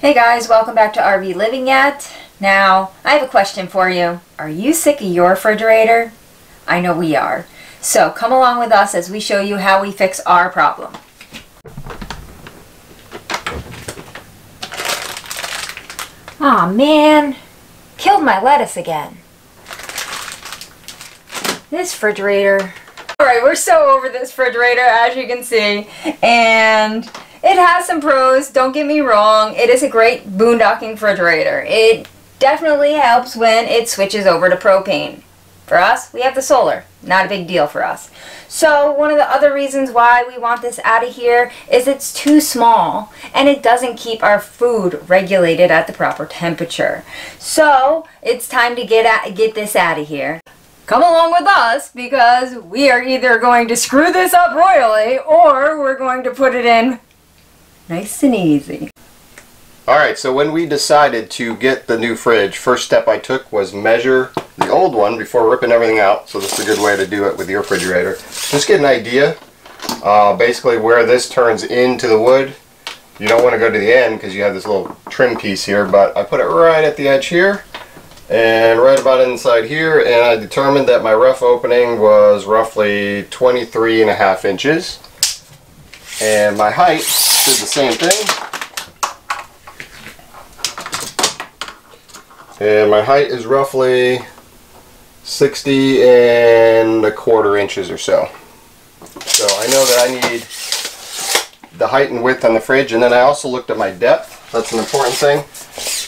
Hey guys, welcome back to RV Living Yet. Now, I have a question for you. Are you sick of your refrigerator? I know we are. So come along with us as we show you how we fix our problem. Aw oh, man, killed my lettuce again. This refrigerator. Alright, we're so over this refrigerator as you can see. And it has some pros, don't get me wrong. It is a great boondocking refrigerator. It definitely helps when it switches over to propane. For us, we have the solar. Not a big deal for us. So one of the other reasons why we want this out of here is it's too small and it doesn't keep our food regulated at the proper temperature. So it's time to get, at, get this out of here. Come along with us because we are either going to screw this up royally or we're going to put it in nice and easy. Alright, so when we decided to get the new fridge, first step I took was measure the old one before ripping everything out. So this is a good way to do it with your refrigerator. Just get an idea, uh, basically where this turns into the wood. You don't want to go to the end because you have this little trim piece here, but I put it right at the edge here and right about inside here and I determined that my rough opening was roughly 23 and a half inches and my height did the same thing And my height is roughly 60 and a quarter inches or so. So I know that I need the height and width on the fridge and then I also looked at my depth. That's an important thing.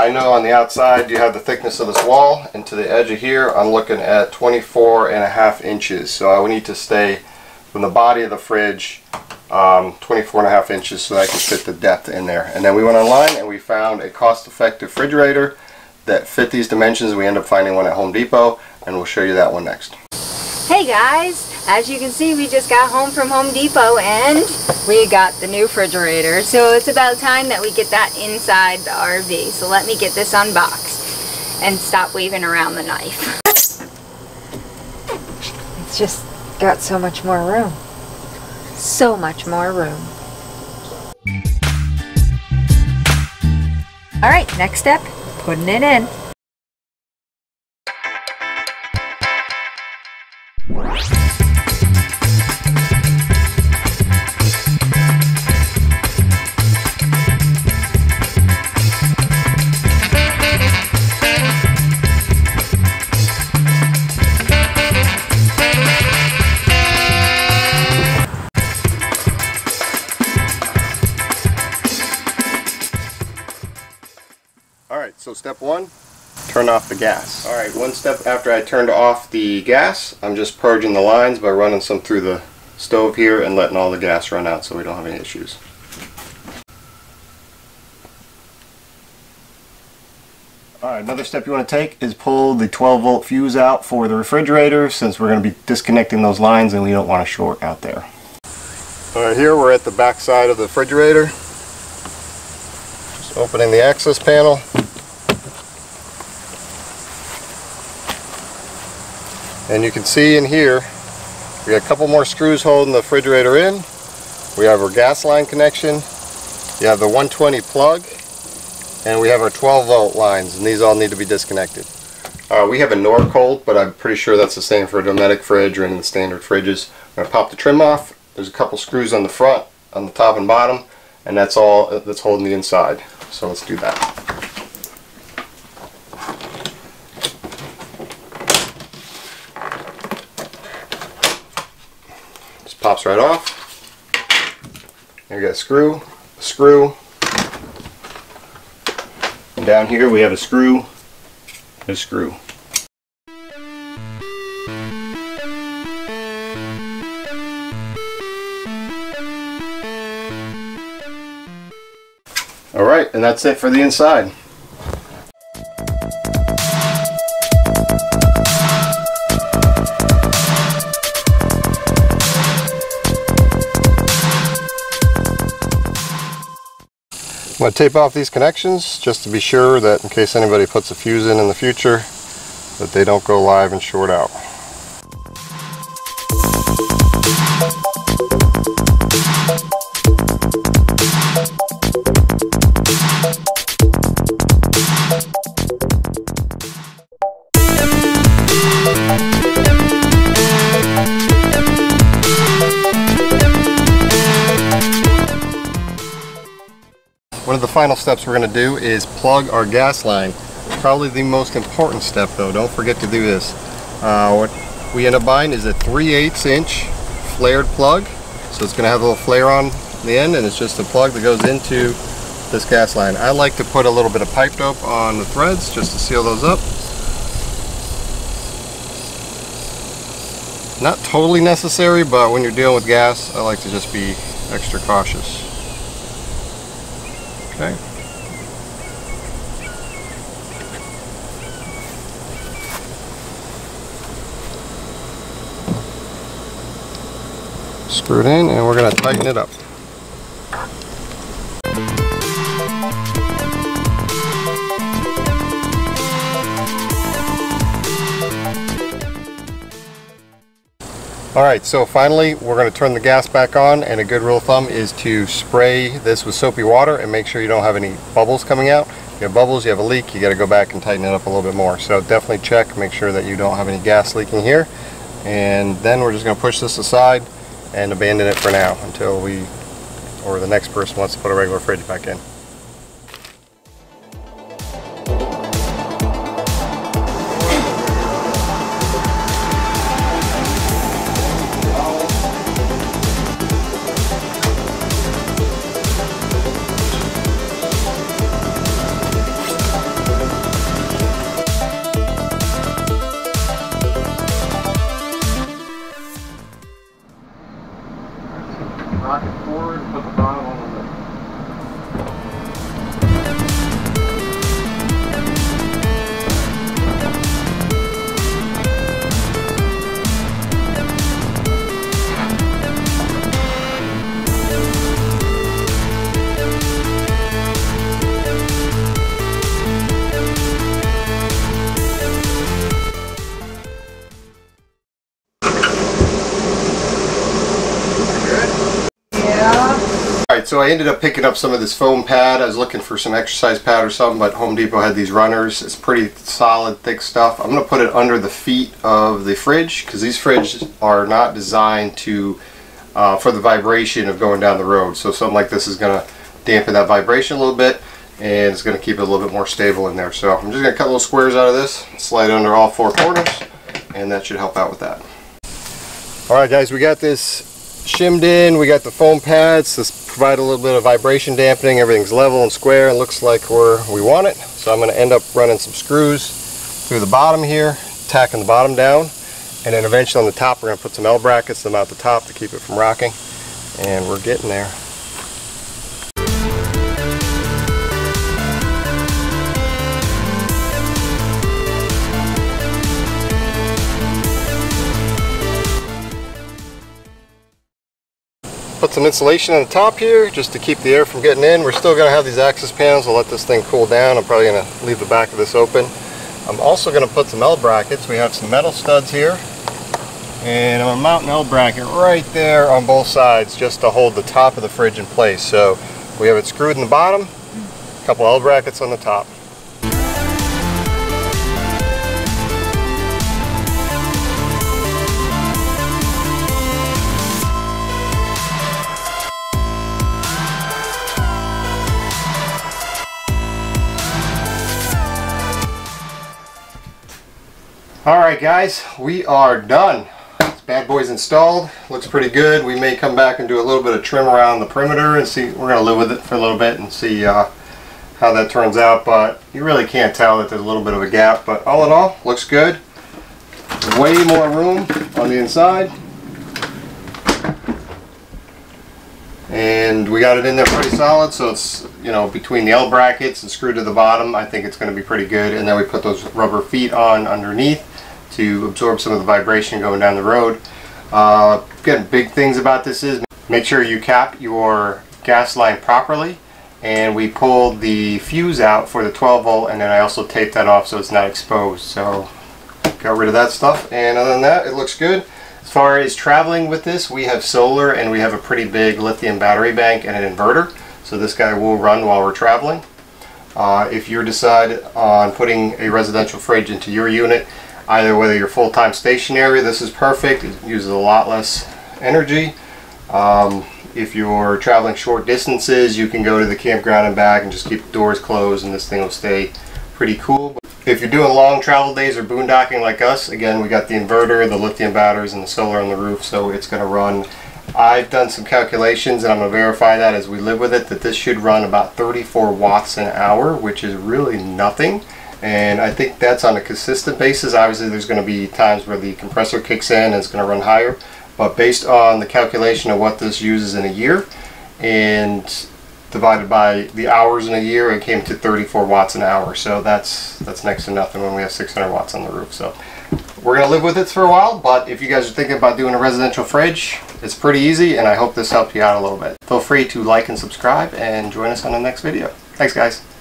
I know on the outside you have the thickness of this wall and to the edge of here I'm looking at 24 and a half inches. So I would need to stay from the body of the fridge um, 24 and a half inches so that I can fit the depth in there. And then we went online and we found a cost-effective refrigerator that fit these dimensions. We end up finding one at Home Depot and we'll show you that one next. Hey guys, as you can see we just got home from Home Depot and we got the new refrigerator. So it's about time that we get that inside the RV. So let me get this unboxed and stop waving around the knife. It's just got so much more room. So much more room. Alright, next step, putting it in. Step one, turn off the gas. Alright, one step after I turned off the gas, I'm just purging the lines by running some through the stove here and letting all the gas run out so we don't have any issues. Alright, another step you want to take is pull the 12 volt fuse out for the refrigerator since we're going to be disconnecting those lines and we don't want a short out there. Alright, here we're at the back side of the refrigerator. Just opening the access panel. And you can see in here, we got a couple more screws holding the refrigerator in. We have our gas line connection. You have the 120 plug. And we have our 12 volt lines, and these all need to be disconnected. Uh, we have a Norcold, but I'm pretty sure that's the same for a Dometic fridge or any of the standard fridges. I'm going to pop the trim off. There's a couple screws on the front, on the top and bottom, and that's all that's holding the inside. So let's do that. Pops right off. There you got a screw, a screw. And down here we have a screw, a screw. Alright, and that's it for the inside. I'm going to tape off these connections just to be sure that in case anybody puts a fuse in in the future that they don't go live and short out. Final steps we're going to do is plug our gas line. Probably the most important step though, don't forget to do this. Uh, what we end up buying is a 3 8 inch flared plug. So it's going to have a little flare on the end and it's just a plug that goes into this gas line. I like to put a little bit of pipe dope on the threads just to seal those up. Not totally necessary, but when you're dealing with gas, I like to just be extra cautious. Okay. Screw it in and we're going to tighten it up. Alright, so finally we're going to turn the gas back on and a good rule of thumb is to spray this with soapy water and make sure you don't have any bubbles coming out. If you have bubbles, you have a leak, you got to go back and tighten it up a little bit more. So definitely check, make sure that you don't have any gas leaking here. And then we're just going to push this aside and abandon it for now until we, or the next person wants to put a regular fridge back in. So I ended up picking up some of this foam pad. I was looking for some exercise pad or something, but Home Depot had these runners. It's pretty solid, thick stuff. I'm going to put it under the feet of the fridge because these fridges are not designed to uh, for the vibration of going down the road. So something like this is going to dampen that vibration a little bit and it's going to keep it a little bit more stable in there. So I'm just going to cut little squares out of this, slide under all four corners, and that should help out with that. Alright guys, we got this shimmed in, we got the foam pads, this provide a little bit of vibration dampening, everything's level and square and looks like where we want it. So I'm going to end up running some screws through the bottom here, tacking the bottom down, and then eventually on the top we're going to put some L brackets mount the top to keep it from rocking, and we're getting there. Put some insulation on the top here just to keep the air from getting in. We're still going to have these access panels. We'll let this thing cool down. I'm probably going to leave the back of this open. I'm also going to put some L brackets. We have some metal studs here. And I'm going to mount an L bracket right there on both sides just to hold the top of the fridge in place. So we have it screwed in the bottom, a couple L brackets on the top. Alright guys, we are done. This bad boy's installed. Looks pretty good. We may come back and do a little bit of trim around the perimeter and see, we're going to live with it for a little bit and see uh, how that turns out. But you really can't tell that there's a little bit of a gap. But all in all, looks good. Way more room on the inside. And we got it in there pretty solid, so it's, you know, between the L brackets and screwed to the bottom, I think it's going to be pretty good. And then we put those rubber feet on underneath to absorb some of the vibration going down the road. Uh, again, big things about this is make sure you cap your gas line properly. And we pulled the fuse out for the 12 volt, and then I also taped that off so it's not exposed. So got rid of that stuff, and other than that, it looks good. As far as traveling with this, we have solar and we have a pretty big lithium battery bank and an inverter. So this guy will run while we're traveling. Uh, if you decide on putting a residential fridge into your unit, either whether you're full-time stationary, this is perfect. It uses a lot less energy. Um, If you're traveling short distances, you can go to the campground and back and just keep the doors closed and this thing will stay pretty cool. If you're doing long travel days or boondocking like us, again, we got the inverter, the lithium batteries, and the solar on the roof, so it's going to run. I've done some calculations and I'm going to verify that as we live with it, that this should run about 34 watts an hour, which is really nothing. And I think that's on a consistent basis. Obviously, there's going to be times where the compressor kicks in and it's going to run higher. But based on the calculation of what this uses in a year, and divided by the hours in a year, it came to 34 watts an hour. So that's that's next to nothing when we have 600 watts on the roof. So we're gonna live with it for a while. But if you guys are thinking about doing a residential fridge, it's pretty easy, and I hope this helped you out a little bit. Feel free to like and subscribe, and join us on the next video. Thanks, guys.